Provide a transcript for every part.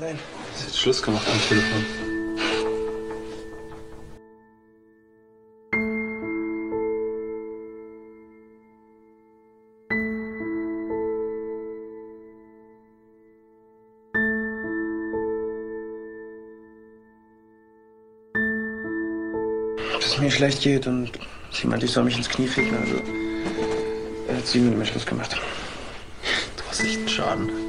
Allein. Sie hat Schluss gemacht am Telefon. Dass es mir schlecht geht und sie meinte, ich soll mich ins Knie ficken. Also hat sie mit mir Schluss gemacht. Du hast echt einen Schaden.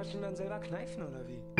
Quatsch ihn dann selber kneifen oder wie?